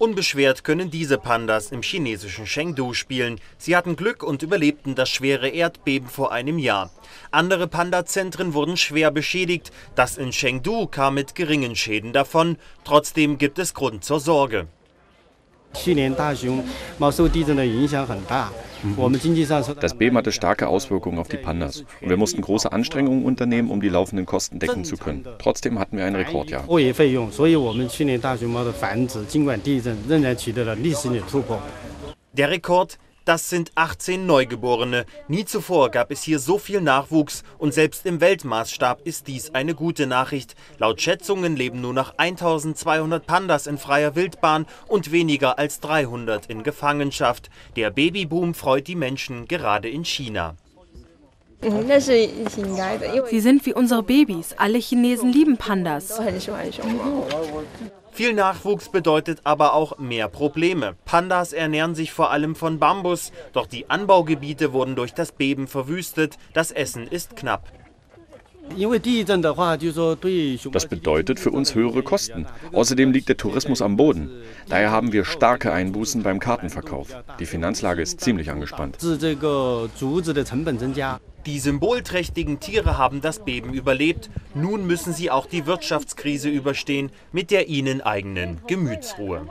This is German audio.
Unbeschwert können diese Pandas im chinesischen Chengdu spielen. Sie hatten Glück und überlebten das schwere Erdbeben vor einem Jahr. Andere Panda-Zentren wurden schwer beschädigt. Das in Chengdu kam mit geringen Schäden davon. Trotzdem gibt es Grund zur Sorge. Das Beben hatte starke Auswirkungen auf die Pandas. Und wir mussten große Anstrengungen unternehmen, um die laufenden Kosten decken zu können. Trotzdem hatten wir ein Rekordjahr. Der Rekord das sind 18 Neugeborene. Nie zuvor gab es hier so viel Nachwuchs und selbst im Weltmaßstab ist dies eine gute Nachricht. Laut Schätzungen leben nur noch 1200 Pandas in freier Wildbahn und weniger als 300 in Gefangenschaft. Der Babyboom freut die Menschen gerade in China. Sie sind wie unsere Babys. Alle Chinesen lieben Pandas. Viel Nachwuchs bedeutet aber auch mehr Probleme. Pandas ernähren sich vor allem von Bambus, doch die Anbaugebiete wurden durch das Beben verwüstet. Das Essen ist knapp. Das bedeutet für uns höhere Kosten. Außerdem liegt der Tourismus am Boden. Daher haben wir starke Einbußen beim Kartenverkauf. Die Finanzlage ist ziemlich angespannt. Die symbolträchtigen Tiere haben das Beben überlebt. Nun müssen sie auch die Wirtschaftskrise überstehen mit der ihnen eigenen Gemütsruhe.